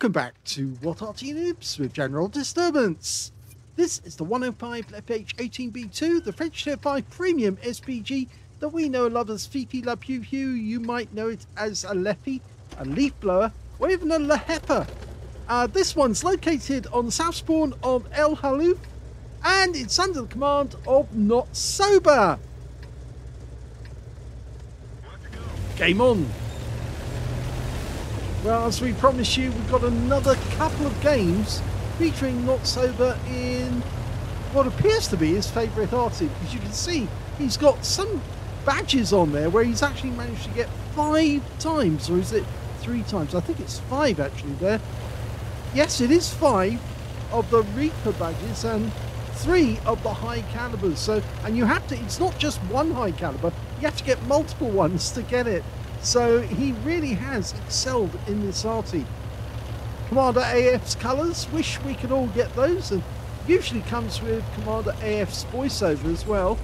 Welcome back to WOT Arty Noobs with General Disturbance. This is the 105 FH18B2, the French Tier 5 Premium SPG that we know and love as Fifi La Pew Pew. You might know it as a Leffy, a Leaf Blower, or even a Lehepa. Uh, this one's located on the south spawn of El Halluf, and it's under the command of Not Sober. Game on. Well, as we promised you, we've got another couple of games featuring Not Sober in what appears to be his favourite artist. As you can see, he's got some badges on there where he's actually managed to get five times, or is it three times? I think it's five actually there. Yes, it is five of the Reaper badges and three of the high calibers. So, and you have to, it's not just one high caliber, you have to get multiple ones to get it. So he really has excelled in this arty. Commander AF's colours, wish we could all get those, and usually comes with Commander AF's voiceover as well.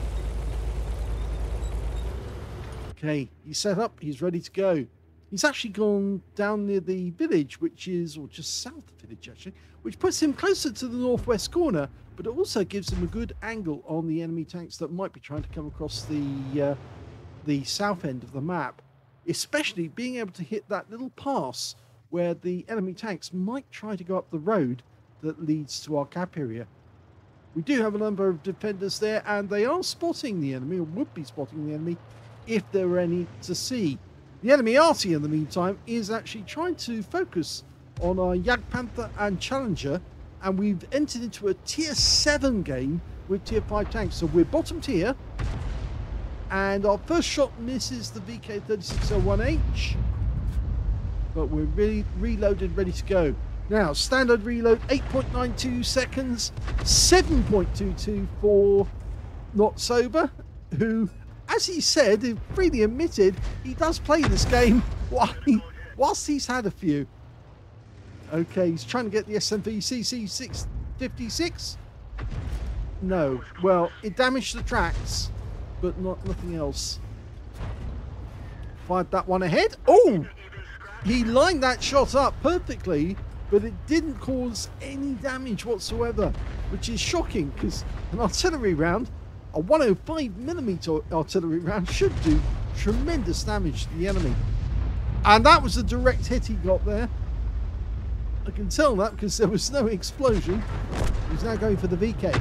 Okay, he's set up, he's ready to go. He's actually gone down near the village, which is, or just south of the village actually, which puts him closer to the northwest corner, but it also gives him a good angle on the enemy tanks that might be trying to come across the uh, the south end of the map especially being able to hit that little pass where the enemy tanks might try to go up the road that leads to our cap area. We do have a number of defenders there, and they are spotting the enemy, or would be spotting the enemy, if there were any to see. The enemy arty, in the meantime, is actually trying to focus on our Jagdpanther and Challenger, and we've entered into a tier 7 game with tier 5 tanks. So we're bottom tier, and our first shot misses the VK3601H. But we're really reloaded, ready to go. Now, standard reload, 8.92 seconds, 7.22 for Not Sober, who, as he said, freely admitted, he does play this game whilst he's had a few. Okay, he's trying to get the SMV CC656. No, well, it damaged the tracks but not nothing else. Fired that one ahead. Oh! He lined that shot up perfectly, but it didn't cause any damage whatsoever, which is shocking because an artillery round, a 105 millimeter artillery round, should do tremendous damage to the enemy. And that was a direct hit he got there. I can tell that because there was no explosion. He's now going for the VK.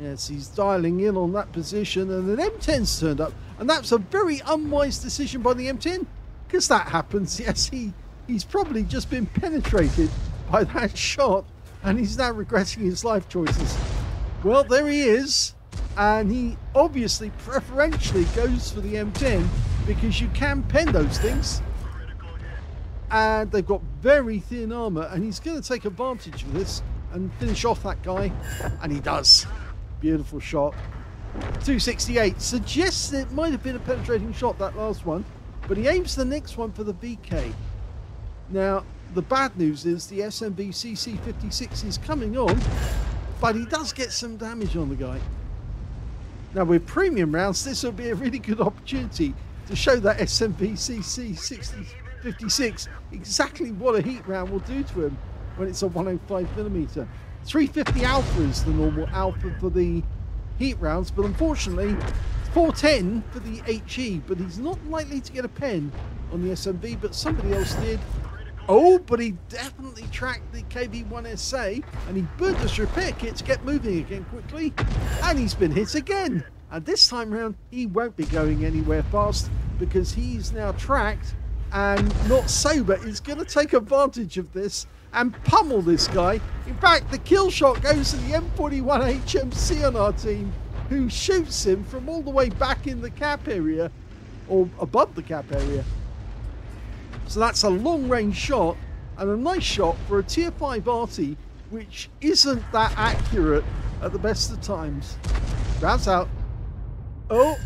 Yes, he's dialing in on that position, and an M10's turned up. And that's a very unwise decision by the M10, because that happens. Yes, he he's probably just been penetrated by that shot, and he's now regretting his life choices. Well, there he is, and he obviously preferentially goes for the M10 because you can pen those things. And they've got very thin armor, and he's going to take advantage of this and finish off that guy, and he does. Beautiful shot. 268 suggests it might have been a penetrating shot, that last one, but he aims the next one for the VK. Now, the bad news is the SMV CC56 is coming on, but he does get some damage on the guy. Now, with premium rounds, this will be a really good opportunity to show that SMV CC56 exactly what a heat round will do to him when it's a 105mm. 350 alpha is the normal alpha for the heat rounds, but unfortunately 410 for the HE, but he's not likely to get a pen on the SMV, but somebody else did. Oh, but he definitely tracked the KV-1SA, and he burned his repair kit to get moving again quickly, and he's been hit again. And this time round, he won't be going anywhere fast because he's now tracked and not sober is going to take advantage of this and pummel this guy. In fact, the kill shot goes to the M41 HMC on our team, who shoots him from all the way back in the cap area, or above the cap area. So that's a long range shot, and a nice shot for a tier 5 arty, which isn't that accurate at the best of times. Rounds out. Oh,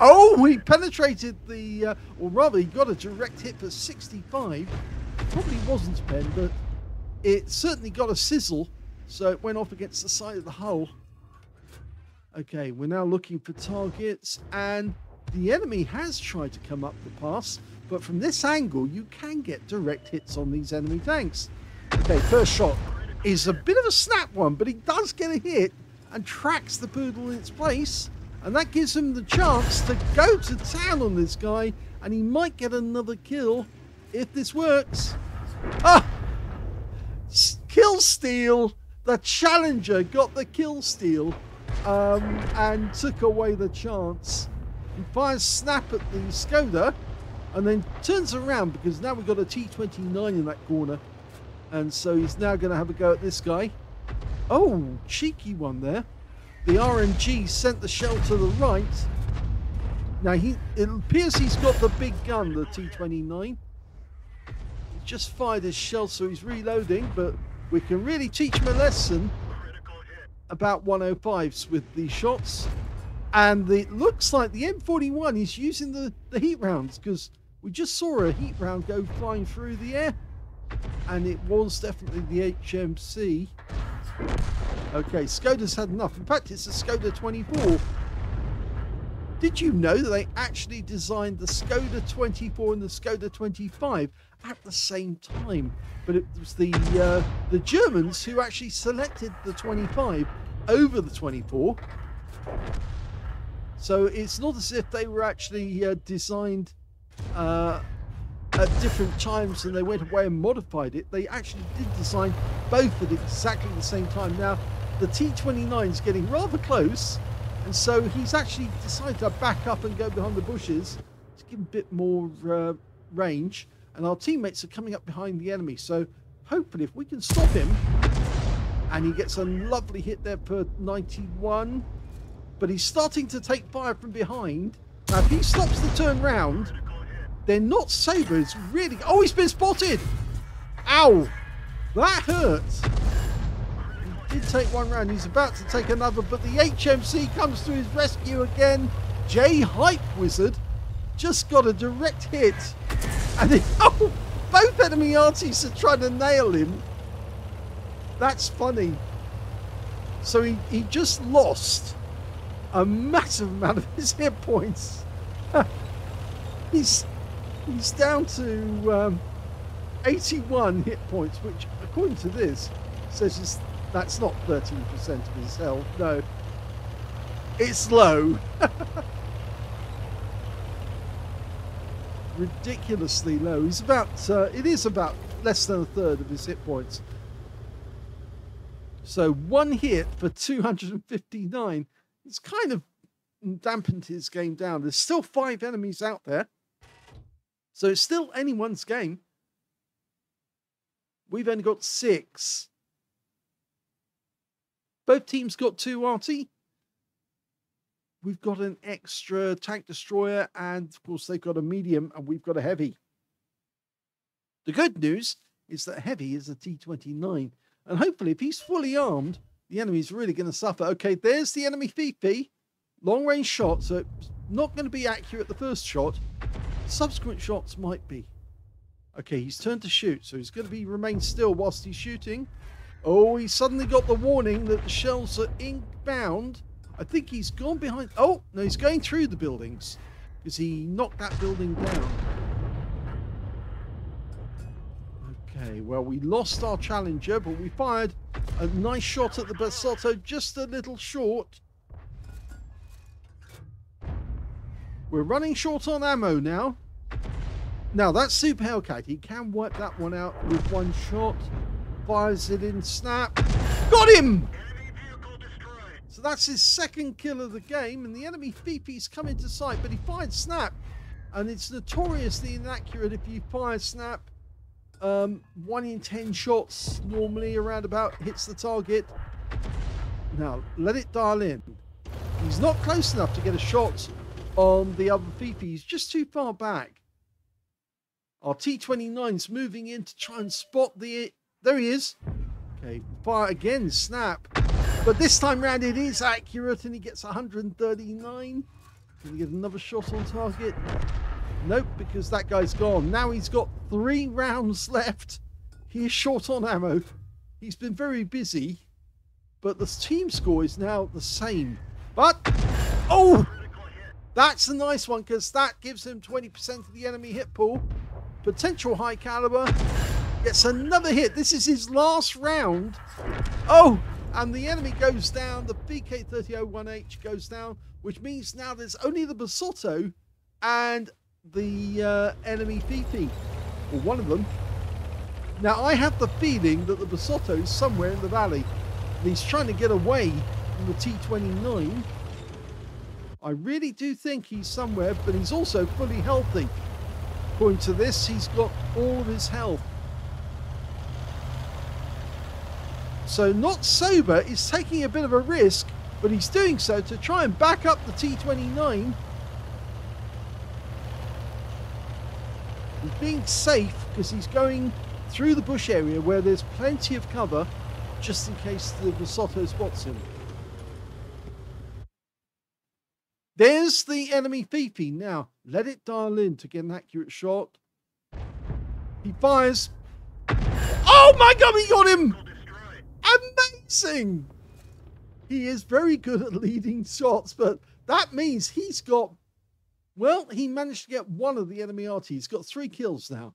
oh, we penetrated the, uh, or rather, he got a direct hit for 65. Probably wasn't a pen, but it certainly got a sizzle, so it went off against the side of the hull. Okay, we're now looking for targets, and the enemy has tried to come up the pass, but from this angle, you can get direct hits on these enemy tanks. Okay, first shot is a bit of a snap one, but he does get a hit and tracks the poodle in its place. And that gives him the chance to go to town on this guy, and he might get another kill if this works. Ah! Kill steal! The challenger got the kill steal um, and took away the chance. He fires snap at the Skoda and then turns around because now we've got a T29 in that corner. And so he's now going to have a go at this guy. Oh, cheeky one there. The RNG sent the shell to the right. Now, he it appears he's got the big gun, the T29. Just fired his shell, so he's reloading, but we can really teach him a lesson about 105s with these shots. And it looks like the M41 is using the, the heat rounds because we just saw a heat round go flying through the air. And it was definitely the HMC. Okay, Skoda's had enough. In fact, it's a Skoda 24. Did you know that they actually designed the Skoda 24 and the Skoda 25 at the same time? But it was the uh, the Germans who actually selected the 25 over the 24. So it's not as if they were actually uh, designed uh, at different times and they went away and modified it. They actually did design both at exactly the same time. Now, the T29 is getting rather close, and so he's actually decided to back up and go behind the bushes to give a bit more uh, range. And our teammates are coming up behind the enemy. So hopefully, if we can stop him, and he gets a lovely hit there for 91, but he's starting to take fire from behind. Now, if he stops the turn round, they're not sober. It's really. Oh, he's been spotted! Ow! That hurts. He did take one round. He's about to take another, but the HMC comes to his rescue again. J Hype Wizard just got a direct hit. And it, oh, both enemy artists are trying to nail him. That's funny. So he, he just lost a massive amount of his hit points. he's he's down to um, 81 hit points, which, according to this, says that's not 13% of his health. No, it's low. Ridiculously low. He's about, uh, it is about less than a third of his hit points. So one hit for 259. It's kind of dampened his game down. There's still five enemies out there. So it's still anyone's game. We've only got six. Both teams got two RT. We've got an extra tank destroyer, and of course, they've got a medium, and we've got a heavy. The good news is that heavy is a T 29, and hopefully, if he's fully armed, the enemy's really going to suffer. Okay, there's the enemy Fifi. Long range shot, so it's not going to be accurate the first shot, Subsequent shots might be. Okay, he's turned to shoot, so he's going to be remain still whilst he's shooting. Oh, he suddenly got the warning that the shells are inbound. I think he's gone behind. Oh, no, he's going through the buildings because he knocked that building down. Okay, well, we lost our challenger, but we fired a nice shot at the Bassotto, just a little short. We're running short on ammo now. Now, that Super Hellcat, he can wipe that one out with one shot. Fires it in snap. Got him! That's his second kill of the game, and the enemy Fifi's come into sight, but he fired snap. And it's notoriously inaccurate if you fire snap. Um, one in ten shots normally around about hits the target. Now, let it dial in. He's not close enough to get a shot on the other Fifi. He's just too far back. Our T29's moving in to try and spot the... There he is. Okay, fire again, snap. But this time round it is accurate and he gets 139. Can we get another shot on target? Nope, because that guy's gone. Now he's got three rounds left. He is short on ammo. He's been very busy. But the team score is now the same. But... Oh! That's a nice one because that gives him 20% of the enemy hit pool. Potential high caliber. Gets another hit. This is his last round. Oh, and the enemy goes down. The VK3001H goes down, which means now there's only the Bassotto and the uh, enemy Fifi, or one of them. Now, I have the feeling that the Bassotto is somewhere in the valley. And he's trying to get away from the T29. I really do think he's somewhere, but he's also fully healthy. According to this, he's got all of his health. So not sober is taking a bit of a risk, but he's doing so to try and back up the T29. He's being safe because he's going through the bush area where there's plenty of cover just in case the Bassotto spots him. There's the enemy Fifi. Now, let it dial in to get an accurate shot. He fires. Oh my god, he got him! Amazing! He is very good at leading shots, but that means he's got. Well, he managed to get one of the enemy RT. He's got three kills now.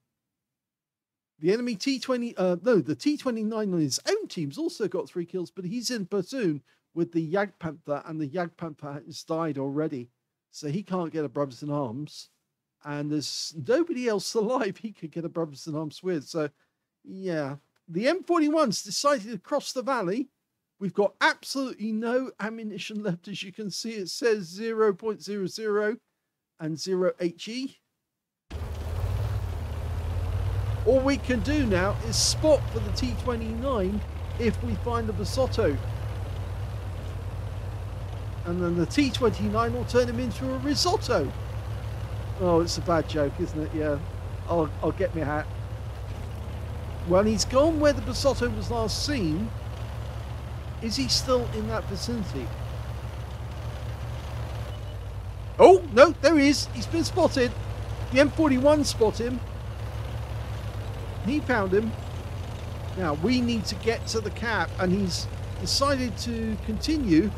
The enemy T20, uh, no, the T29 on his own team's also got three kills, but he's in platoon with the Jagdpanther, and the Jagdpanther has died already. So he can't get a Brothers in Arms. And there's nobody else alive he could get a Brothers in Arms with. So, yeah. The M41's decided to cross the valley. We've got absolutely no ammunition left. As you can see, it says 0.00 and 0 HE. All we can do now is spot for the T29 if we find the Bassotto. And then the T29 will turn him into a risotto. Oh, it's a bad joke, isn't it? Yeah. I'll, I'll get my hat. Well, he's gone where the Bassotto was last seen. Is he still in that vicinity? Oh, no, there he is. He's been spotted. The M41 spot him. He found him. Now, we need to get to the cap, and he's decided to continue,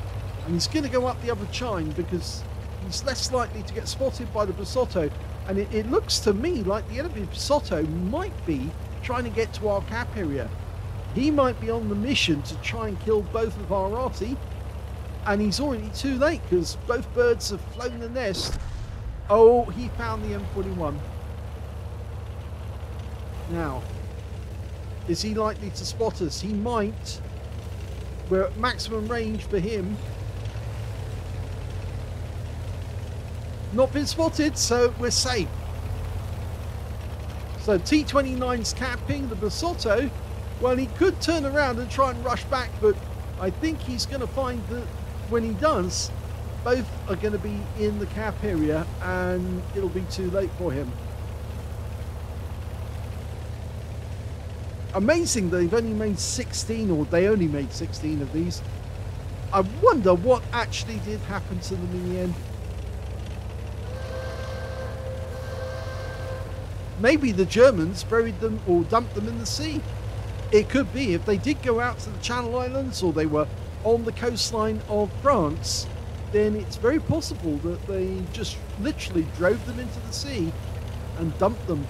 and he's going to go up the other chine because he's less likely to get spotted by the Bassotto. And it, it looks to me like the enemy Besoto might be trying to get to our cap area. He might be on the mission to try and kill both of our arty, and he's already too late because both birds have flown the nest. Oh, he found the M41. Now, is he likely to spot us? He might. We're at maximum range for him. Not been spotted, so we're safe. So T29's capping the Bassotto. Well, he could turn around and try and rush back, but I think he's going to find that when he does, both are going to be in the cap area and it'll be too late for him. amazing they've only made 16 or they only made 16 of these I wonder what actually did happen to them in the end maybe the Germans buried them or dumped them in the sea it could be if they did go out to the Channel Islands or they were on the coastline of France then it's very possible that they just literally drove them into the sea and dumped them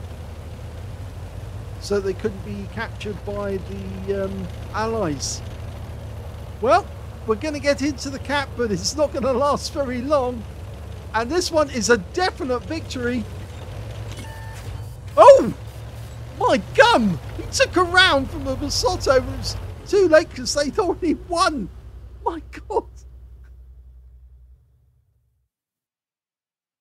so they couldn't be captured by the um, Allies. Well, we're going to get into the cap, but it's not going to last very long. And this one is a definite victory. Oh! My gum! He took a round from the Bassotto. It was too late because they'd already won. My God.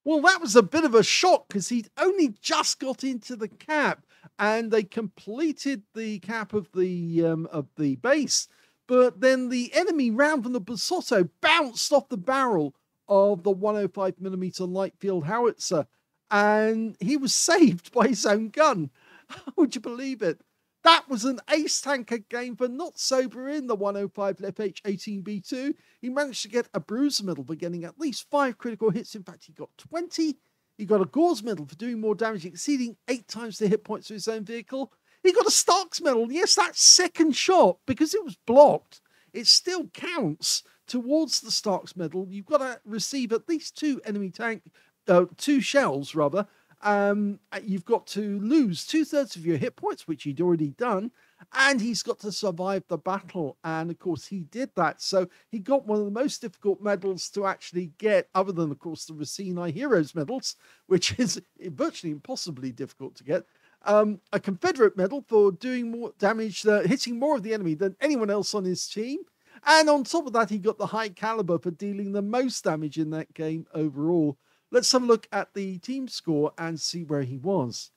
Well, that was a bit of a shock because he'd only just got into the cap and they completed the cap of the um, of the base. But then the enemy round from the Bassotto bounced off the barrel of the 105 millimeter light field howitzer, and he was saved by his own gun. Would you believe it? That was an ace tanker game for not sober in the 105 FH 18B2. He managed to get a bruiser medal for getting at least five critical hits. In fact, he got 20 he got a Gauss medal for doing more damage, exceeding eight times the hit points of his own vehicle. He got a Starks medal. Yes, that second shot, because it was blocked, it still counts towards the Stark's medal, you've got to receive at least two enemy tank, uh, two shells rather. Um, uh, you've got to lose two thirds of your hit points, which he'd already done, and he's got to survive the battle. And of course, he did that. So he got one of the most difficult medals to actually get, other than, of course, the Raseiniai Heroes medals, which is virtually impossibly difficult to get. Um, a Confederate medal for doing more damage, uh, hitting more of the enemy than anyone else on his team. And on top of that, he got the high caliber for dealing the most damage in that game overall. Let's have a look at the team score and see where he was.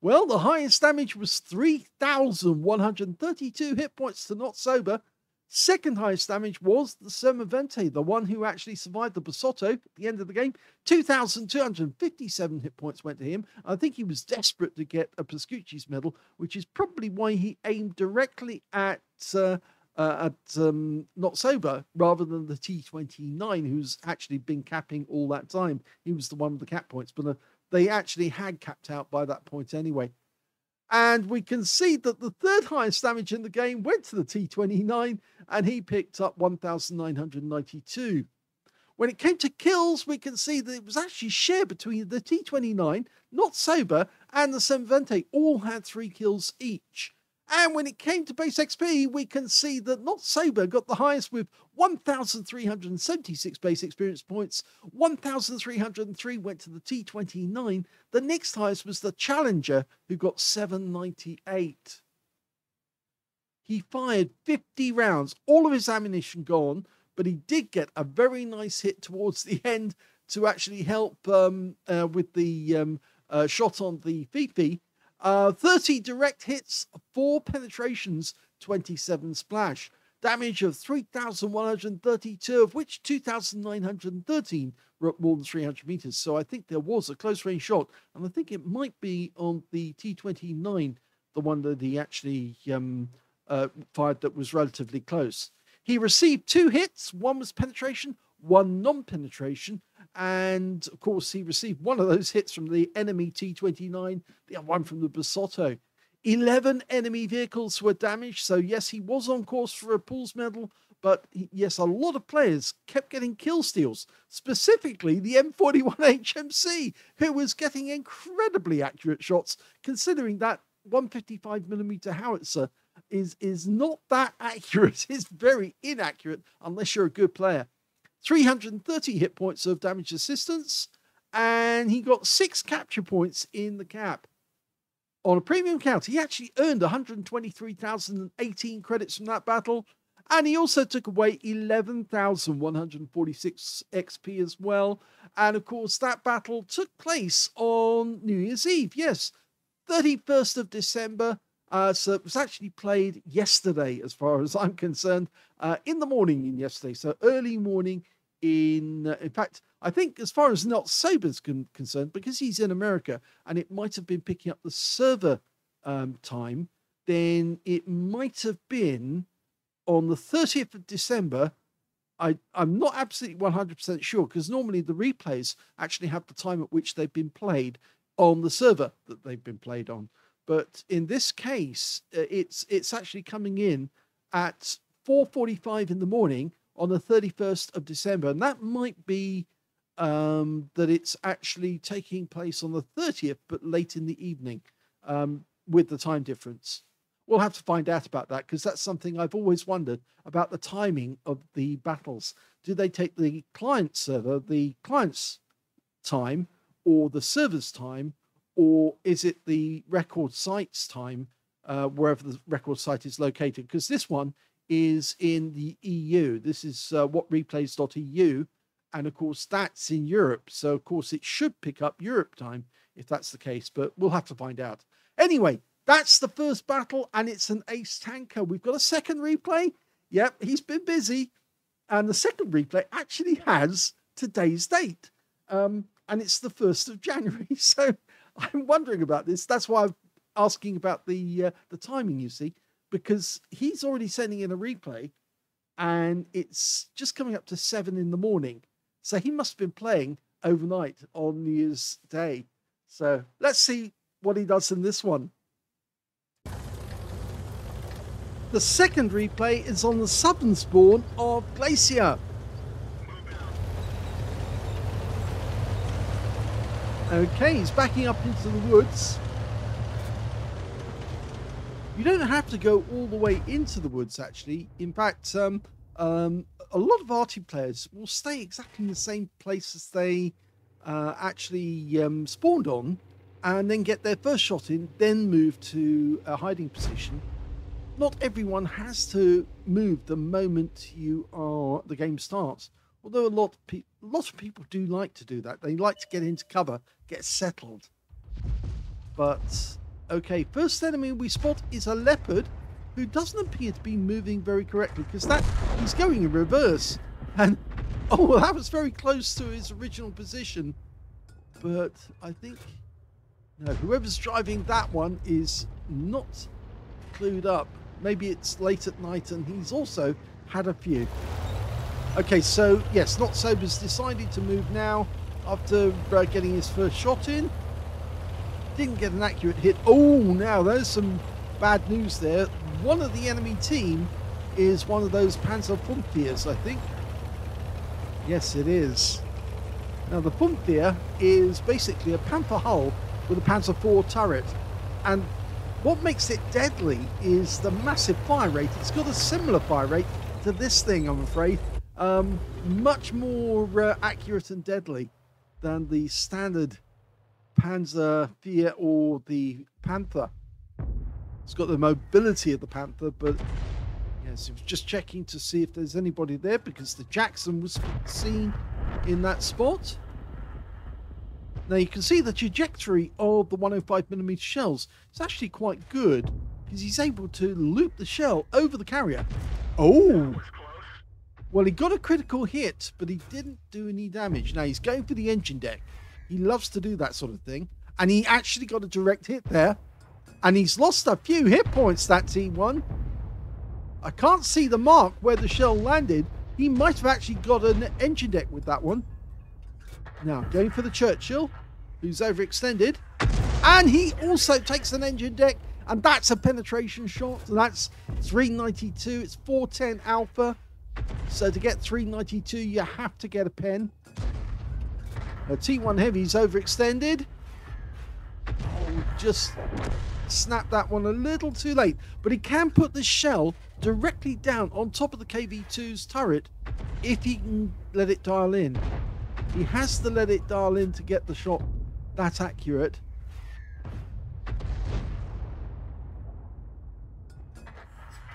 Well, the highest damage was 3,132 hit points to Not Sober. Second highest damage was the Semovente, the one who actually survived the Bassotto at the end of the game. 2,257 hit points went to him. I think he was desperate to get a Pascucci's medal, which is probably why he aimed directly at uh, uh, at um, Not Sober rather than the T29, who's actually been capping all that time. He was the one with the cap points, but uh, they actually had capped out by that point anyway. And we can see that the third highest damage in the game went to the T29, and he picked up 1,992. When it came to kills, we can see that it was actually shared between the T29, not sober, and the Semovente. All had three kills each. And when it came to base XP, we can see that Not Sober got the highest with 1,376 base experience points. 1,303 went to the T29. The next highest was the Challenger, who got 798. He fired 50 rounds, all of his ammunition gone, but he did get a very nice hit towards the end to actually help um, uh, with the um, uh, shot on the Fifi uh, 30 direct hits, 4 penetrations, 27 splash. Damage of 3,132, of which 2,913 were up more than 300 meters. So I think there was a close range shot, and I think it might be on the T29, the one that he actually um, uh, fired that was relatively close. He received two hits. One was penetration, one non penetration. And of course, he received one of those hits from the enemy T 29, the other one from the Bassotto. 11 enemy vehicles were damaged. So, yes, he was on course for a Pools medal. But yes, a lot of players kept getting kill steals, specifically the M41 HMC, who was getting incredibly accurate shots, considering that 155mm howitzer is, is not that accurate. It's very inaccurate unless you're a good player. 330 hit points of damage assistance, and he got six capture points in the cap. On a premium count, he actually earned 123,018 credits from that battle, and he also took away 11,146 XP as well. And of course, that battle took place on New Year's Eve. Yes, 31st of December. Uh, so it was actually played yesterday, as far as I'm concerned, uh, in the morning in yesterday. So early morning in uh, in fact i think as far as not sober's con- concerned because he's in america and it might have been picking up the server um, time then it might have been on the 30th of december. I, i'm not absolutely 100% sure because normally the replays actually have the time at which they've been played on the server that they've been played on. But in this case uh, it's it's actually coming in at 4.45 in the morning on the 31st of December. And that might be um, that it's actually taking place on the 30th, but late in the evening um, with the time difference. We'll have to find out about that because that's something I've always wondered about the timing of the battles. Do they take the client server, the client's time, or the server's time, or is it the record site's time, uh, wherever the record site is located? Because this one is in the EU. This is uh, wotreplays.eu. And of course, that's in Europe. So, of course, it should pick up Europe time if that's the case, but we'll have to find out. Anyway, that's the first battle, and it's an ace tanker. We've got a second replay. Yep, he's been busy. And the second replay actually has today's date. Um, and it's the 1st of January. So I'm wondering about this. That's why I'm asking about the uh, the timing, you see because he's already sending in a replay and it's just coming up to seven in the morning. So he must have been playing overnight on New Year's Day. So let's see what he does in this one. The second replay is on the southern spawn of Glacier. Okay, he's backing up into the woods. You don't have to go all the way into the woods, actually. In fact, um, um, a lot of arty players will stay exactly in the same place as they uh, actually um, spawned on and then get their first shot in, then move to a hiding position. Not everyone has to move the moment you are the game starts. Although a lot of pe- lot of people do like to do that. They like to get into cover, get settled. But okay, first enemy we spot is a leopard who doesn't appear to be moving very correctly because that he's going in reverse. And oh, well, that was very close to his original position. But I think no, whoever's driving that one is not clued up. Maybe it's late at night and he's also had a few. Okay, so yes, Not Sober's decided to move now after uh, getting his first shot in. Didn't get an accurate hit. Oh, now there's some bad news there. One of the enemy team is one of those Panzer Panzerpumptiers, I think. Yes, it is. Now, the Pumptier is basically a Panther hull with a Panzer IV turret. And what makes it deadly is the massive fire rate. It's got a similar fire rate to this thing, I'm afraid. Um, much more uh, accurate and deadly than the standard Panzer IV or the Panther. It's got the mobility of the Panther, but yes, it was just checking to see if there's anybody there because the Jackson was seen in that spot. Now you can see the trajectory of the 105mm shells. It's actually quite good because he's able to loop the shell over the carrier. Oh! Well, he got a critical hit, but he didn't do any damage. Now he's going for the engine deck. He loves to do that sort of thing. And he actually got a direct hit there. And he's lost a few hit points, that T1. I can't see the mark where the shell landed. He might have actually got an engine deck with that one. Now, going for the Churchill, who's overextended. And he also takes an engine deck, and that's a penetration shot. So that's 392. It's 410 alpha. So to get 392, you have to get a pen. A T1 Heavy's overextended. Oh, just snap that one a little too late. But he can put the shell directly down on top of the KV2's turret if he can let it dial in. He has to let it dial in to get the shot that accurate.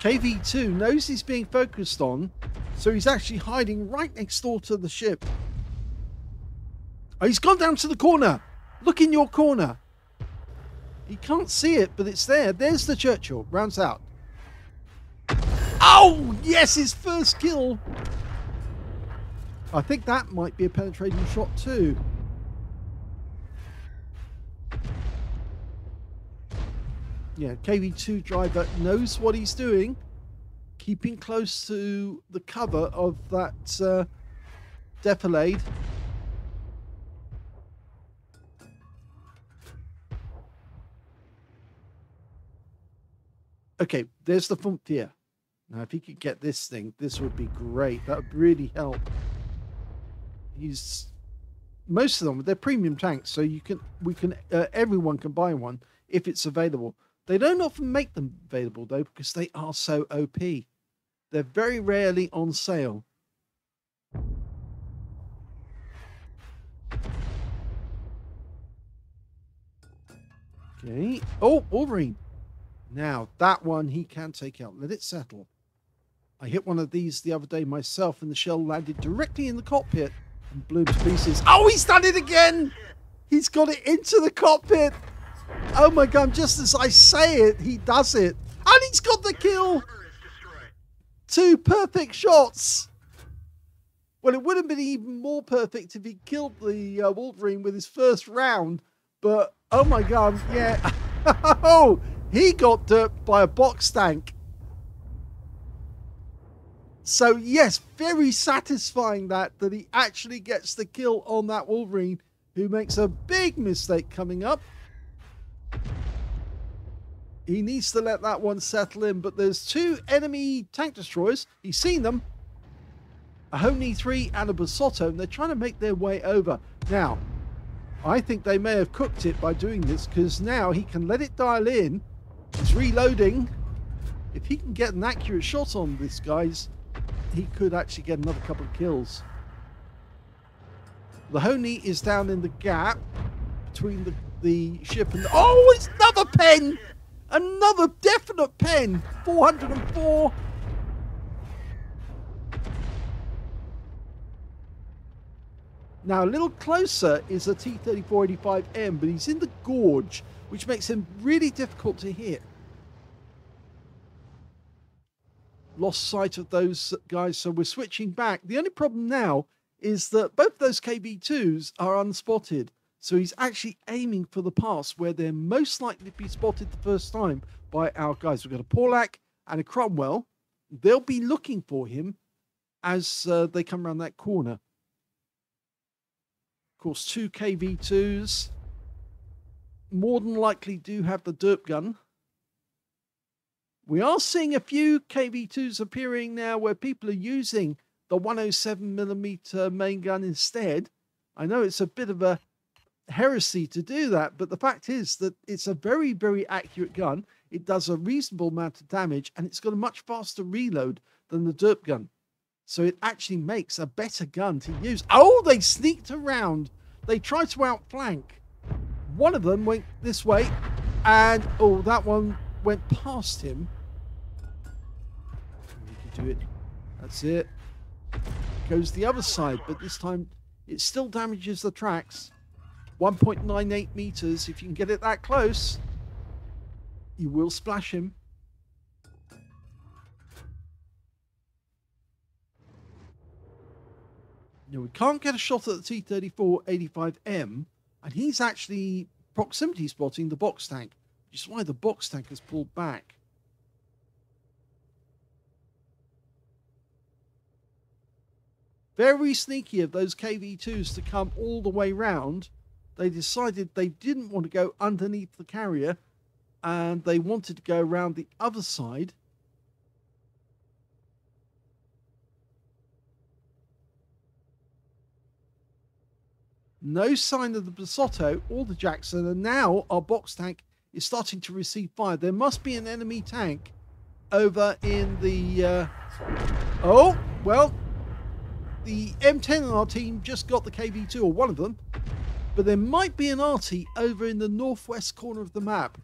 KV2 knows he's being focused on, so he's actually hiding right next door to the ship. Oh, he's gone down to the corner. Look in your corner. He can't see it, but it's there. There's the Churchill. Rounds out. Oh, yes, his first kill. I think that might be a penetrating shot too. Yeah, KV2 driver knows what he's doing, keeping close to the cover of that uh. Okay, there's the Fumptier. Now, if he could get this thing, this would be great. That would really help he's most of them they're premium tanks, so you can we can uh, everyone can buy one if it's available. They don't often make them available though because they are so OP. They're very rarely on sale. Okay. Oh, Wolverine. Now, that one he can take out. Let it settle. I hit one of these the other day myself and the shell landed directly in the cockpit and blew to pieces. Oh, he's done it again! He's got it into the cockpit. Oh my god, just as I say it, he does it. And he's got the kill! Two perfect shots! Well, it would have been even more perfect if he killed the uh, Wolverine with his first round. But, oh my god, yeah. oh, he got dirt by a box tank. So yes, very satisfying that that he actually gets the kill on that Wolverine, who makes a big mistake coming up. He needs to let that one settle in, but there's two enemy tank destroyers. He's seen them. A Honi 3 and a Bassotto, and they're trying to make their way over. Now, I think they may have cooked it by doing this, because now he can let it dial in. He's reloading. If he can get an accurate shot on this, guys, he could actually get another couple of kills. The Honi is down in the gap between the, the ship and the... Oh, it's another pen! Another definite pen! 404. Now, a little closer is a T-3485M, but he's in the gorge, which makes him really difficult to hit. Lost sight of those guys, so we're switching back. The only problem now is that both those KV2s are unspotted. So he's actually aiming for the pass where they're most likely to be spotted the first time by our guys. We've got a Porlac and a Cromwell. They'll be looking for him as uh, they come around that corner. Of course, two KV2s more than likely do have the derp gun. We are seeing a few KV2s appearing now where people are using the 107 millimeter main gun instead. I know it's a bit of a heresy to do that, but the fact is that it's a very, very accurate gun. It does a reasonable amount of damage and it's got a much faster reload than the derp gun. So it actually makes a better gun to use. Oh, they sneaked around. They tried to outflank. One of them went this way and oh, that one went past him. We can do it. That's it. Goes the other side, but this time it still damages the tracks. 1.98 meters. If you can get it that close, you will splash him. Now, we can't get a shot at the T-34-85M, and he's actually proximity spotting the box tank, which is why the box tank has pulled back. Very sneaky of those KV2s to come all the way round they decided they didn't want to go underneath the carrier and they wanted to go around the other side. No sign of the Bassotto or the Jackson, and now our box tank is starting to receive fire. There must be an enemy tank over in the. Uh... Oh, well, the M10 in our team just got the KV2, or one of them. But there might be an arty over in the northwest corner of the map.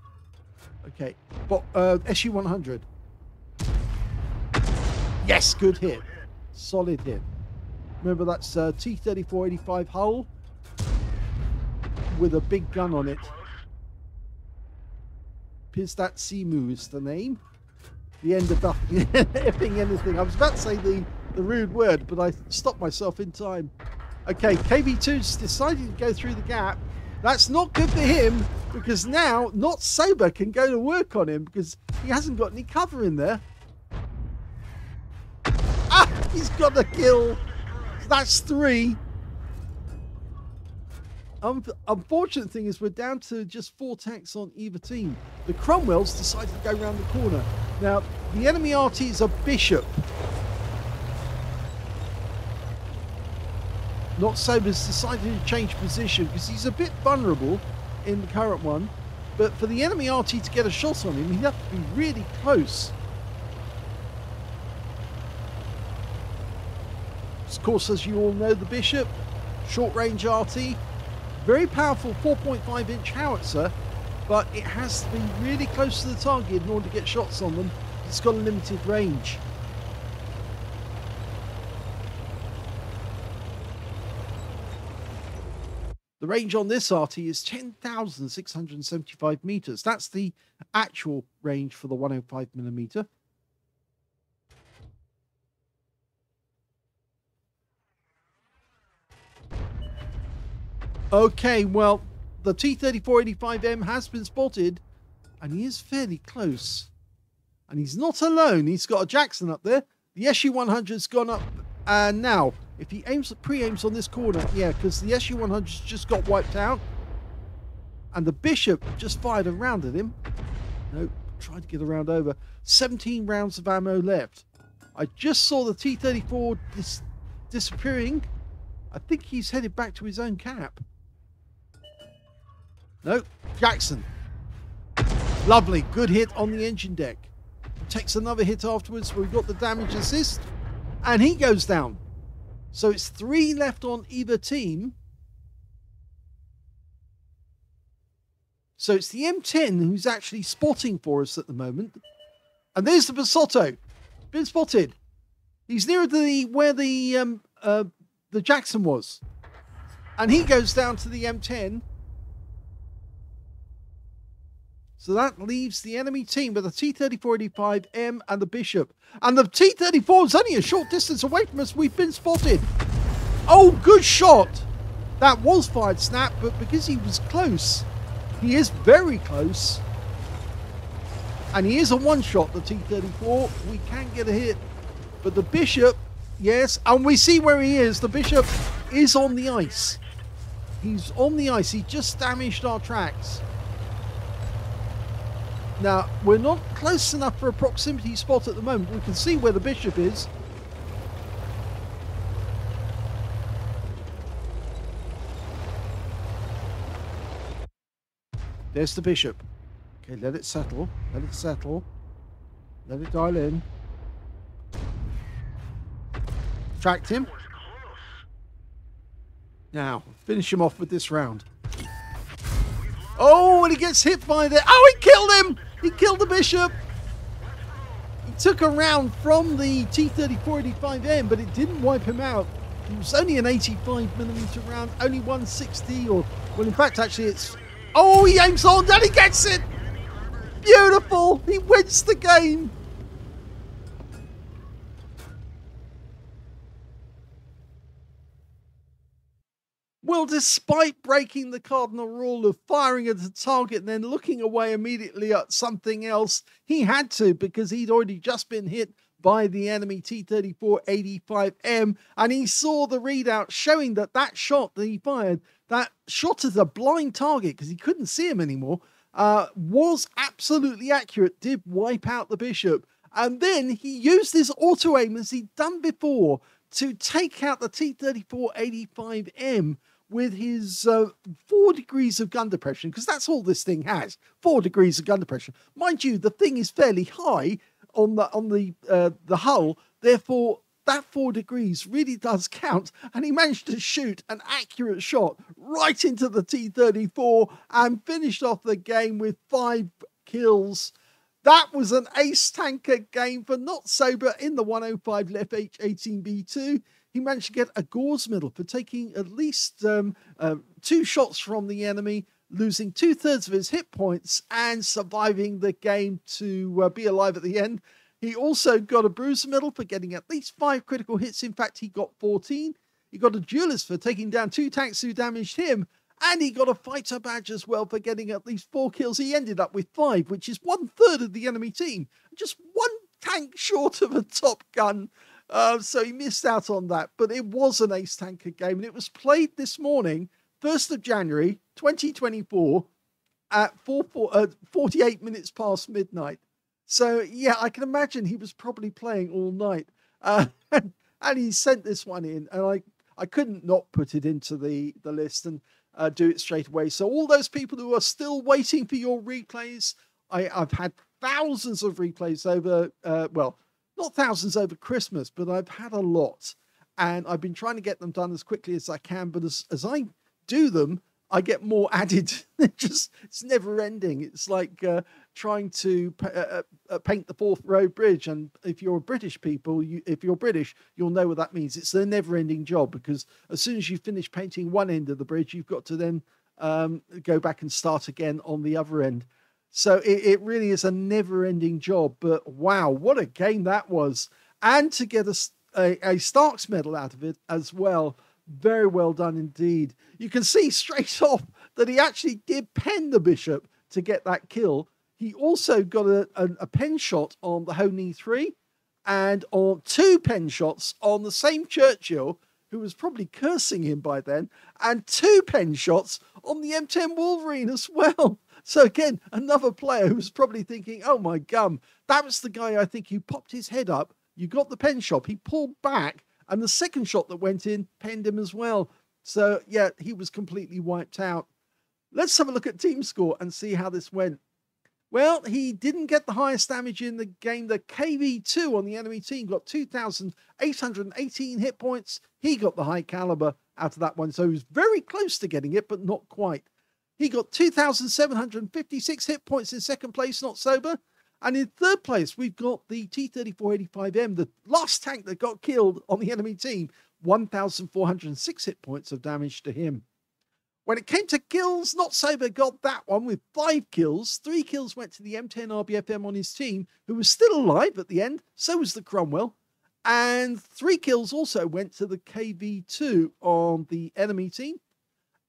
Okay, but uh, SU-100. Yes, good hit. Solid hit. Remember that's uh, T-3485 hull with a big gun on it. Pistat Simu is the name. The end of nothing, effing anything. I was about to say the, the rude word, but I stopped myself in time. Okay, KV2's decided to go through the gap. That's not good for him because now Not Sober can go to work on him because he hasn't got any cover in there. Ah, he's got the kill. That's three. Um, unfortunate thing is we're down to just four tanks on either team. The Cromwells decided to go around the corner. Now, the enemy RT is a Bishop. Not Sober's decided to change position because he's a bit vulnerable in the current one. But for the enemy RT to get a shot on him, he'd have to be really close. Of course, as you all know, the Bishop, short range RT, very powerful 4.5 inch howitzer, but it has to be really close to the target in order to get shots on them. It's got a limited range. The range on this RT is 10,675 meters. That's the actual range for the 105 millimeter. Okay, well, the T-3485M has been spotted, and he is fairly close. And he's not alone. He's got a Jackson up there. The SU-100's gone up, and now if he aims pre-aims on this corner, yeah, because the SU-100 just got wiped out. And the Bishop just fired a round at him. Nope. try to get a round over. 17 rounds of ammo left. I just saw the T-34 dis disappearing. I think he's headed back to his own cap. No, Jackson. Lovely, good hit on the engine deck. Takes another hit afterwards. We've got the damage assist, and he goes down. So it's three left on either team. So it's the M10 who's actually spotting for us at the moment. And there's the Bassotto. Been spotted. He's nearer the where the um, uh, the Jackson was. And he goes down to the M10. So that leaves the enemy team with the T-34-85M and the Bishop. And the T-34 is only a short distance away from us. We've been spotted. Oh, good shot. That was fired snap, but because he was close, he is very close. And he is a one-shot, the T-34. We can't get a hit. But the Bishop, yes, and we see where he is. The Bishop is on the ice. He's on the ice. He just damaged our tracks. Now, we're not close enough for a proximity spot at the moment. We can see where the bishop is. There's the bishop. Okay, let it settle. Let it settle. Let it dial in. Tracked him. Now, finish him off with this round. Oh, and he gets hit by the... Oh, he killed him! He killed the bishop. He took a round from the T-34-85M, but it didn't wipe him out. It was only an 85 millimeter round, only 160, or well, in fact, actually, it's. Oh, he aims on and he gets it. Beautiful. He wins the game. Well, despite breaking the cardinal rule of firing at a target and then looking away immediately at something else, he had to because he'd already just been hit by the enemy T-34-85M and he saw the readout showing that that shot that he fired, that shot at a blind target because he couldn't see him anymore, uh, was absolutely accurate, did wipe out the bishop. And then he used his auto aim as he'd done before to take out the T-34-85M with his uh, four degrees of gun depression, because that's all this thing has four degrees of gun depression. Mind you, the thing is fairly high on the on the uh, the hull, therefore that four degrees really does count. And he managed to shoot an accurate shot right into the T 34 and finished off the game with five kills. That was an ace tanker game for not sober in the 105 leFH18B2. He managed to get a Gore's medal for taking at least um, uh, two shots from the enemy, losing two thirds of his hit points, and surviving the game to uh, be alive at the end. He also got a Bruiser medal for getting at least five critical hits. In fact, he got 14. He got a Duelist for taking down two tanks who damaged him. And he got a fighter badge as well for getting at least four kills. He ended up with five, which is one third of the enemy team. Just one tank short of a top gun. Uh, so he missed out on that. But it was an ace tanker game, and it was played this morning, 1st of January 2024, at 4, 4, uh, 48 minutes past midnight. So yeah, I can imagine he was probably playing all night. Uh, and he sent this one in, and I, I couldn't not put it into the, the list and uh, do it straight away. So all those people who are still waiting for your replays, I, I've had thousands of replays over, uh, well, not thousands over Christmas, but I've had a lot. And I've been trying to get them done as quickly as I can. But as, as I do them, I get more added. just it's never ending. It's like uh, trying to uh, uh, uh, paint the Forth Road Bridge. And if you're British people, you, if you're British, you'll know what that means. It's a never-ending job because as soon as you finish painting one end of the bridge, you've got to then um, go back and start again on the other end. So it, it really is a never ending job. But wow, what a game that was. And to get a, a, a Starks medal out of it as well. Very well done indeed. You can see straight off that he actually did pen the bishop to get that kill. He also got a, a, a pen shot on the Ho-Ni 3 and on two pen shots on the same Churchill, who was probably cursing him by then, and two pen shots on the M10 Wolverine as well. So again, another player who's probably thinking, "Oh my gum, that was the guy I think who popped his head up. You got the pen shot. He pulled back, and the second shot that went in penned him as well. So yeah, he was completely wiped out. Let's have a look at team score and see how this went. Well, he didn't get the highest damage in the game. The KV2 on the enemy team got 2,818 hit points. He got the high caliber out of that one, so he was very close to getting it, but not quite. He got 2,756 hit points in second place, not sober. And in third place, we've got the T-34-85M, the last tank that got killed on the enemy team. 1,406 hit points of damage to him. When it came to kills, Not Sober got that one with five kills. Three kills went to the M10 RBFM on his team, who was still alive at the end. So was the Cromwell. And three kills also went to the KV2 on the enemy team.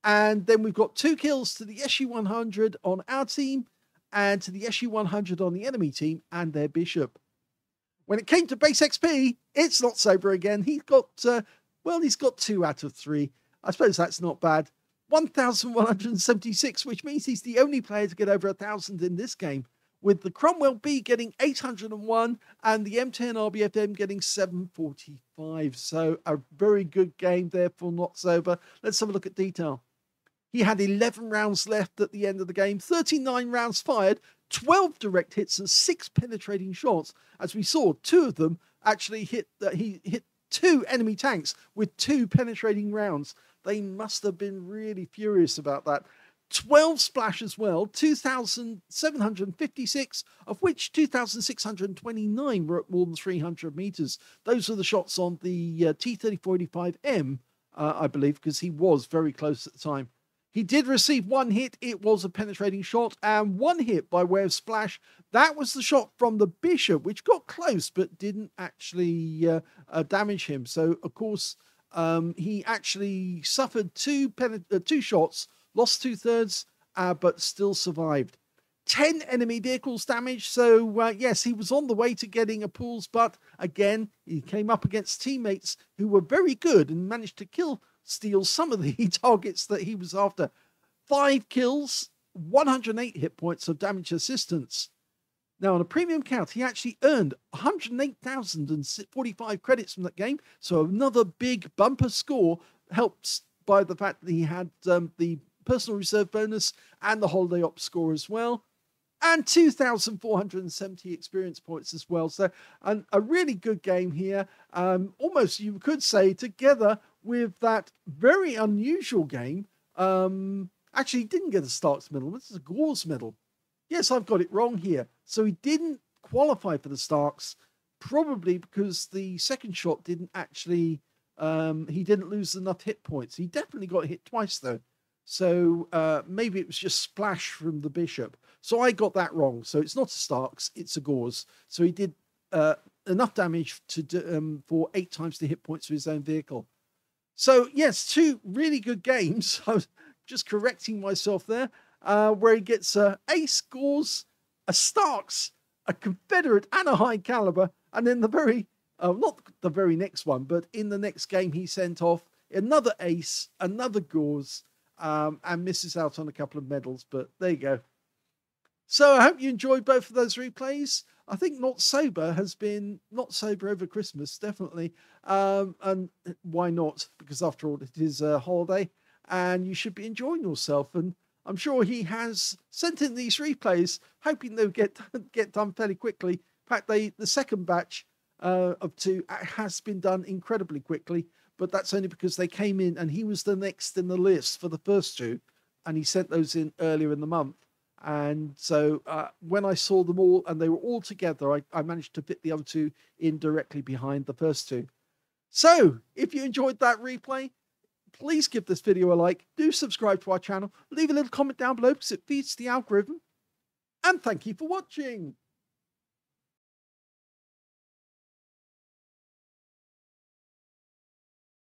And then we've got two kills to the SU100 on our team and to the SU100 on the enemy team and their bishop. When it came to base XP, it's not sober again. He's got, uh, well, he's got two out of three. I suppose that's not bad. 1,176, which means he's the only player to get over a thousand in this game, with the Cromwell B getting 801 and the M10 RBFM getting 745. So a very good game there for Not Sober. Let's have a look at detail. He had 11 rounds left at the end of the game, 39 rounds fired, 12 direct hits and six penetrating shots. As we saw, two of them actually hit that he hit two enemy tanks with two penetrating rounds. They must have been really furious about that. 12 splash as well, 2,756, of which 2,629 were at more than 300 meters. Those are the shots on the uh, T-34-85M, uh, I believe, because he was very close at the time. He did receive one hit. It was a penetrating shot, and one hit by way of splash. That was the shot from the bishop, which got close but didn't actually uh, uh, damage him. So, of course, um, he actually suffered two pen- uh, two shots, lost two thirds, uh, but still survived. 10 enemy vehicles damaged. So, uh, yes, he was on the way to getting a pools, but again, he came up against teammates who were very good and managed to kill, steal some of the targets that he was after. Five kills, 108 hit points of damage assistance. Now, on a premium count, he actually earned 108,045 credits from that game. So another big bumper score helps by the fact that he had um, the personal reserve bonus and the holiday op score as well. And 2,470 experience points as well. So, a really good game here. Um, almost, you could say, together with that very unusual game. Um, actually, he didn't get a Starks medal. This is a Gore's medal. Yes, I've got it wrong here. So he didn't qualify for the Starks, probably because the second shot didn't actually, um, he didn't lose enough hit points. He definitely got hit twice, though. So uh, maybe it was just splash from the bishop. So I got that wrong. So it's not a Starks, it's a Gore's. So he did uh, enough damage to do, um, for eight times the hit points of his own vehicle. So yes, two really good games. I was just correcting myself there uh, where he gets a ace, Gore's, a Starks, a Confederate, and a high caliber. And then the very, uh, not the very next one, but in the next game, he sent off another ace, another Gore's, um, and misses out on a couple of medals. But there you go. So I hope you enjoyed both of those replays. I think Not Sober has been not sober over Christmas, definitely. Um, and why not? Because after all, it is a holiday and you should be enjoying yourself. And I'm sure he has sent in these replays, hoping they'll get get done fairly quickly. In fact, they the second batch uh, of two uh, has been done incredibly quickly, but that's only because they came in and he was the next in the list for the first two, and he sent those in earlier in the month. And so uh, when I saw them all and they were all together, I, I managed to fit the other two in directly behind the first two. So if you enjoyed that replay, please give this video a like, do subscribe to our channel, leave a little comment down below because it feeds the algorithm, and thank you for watching.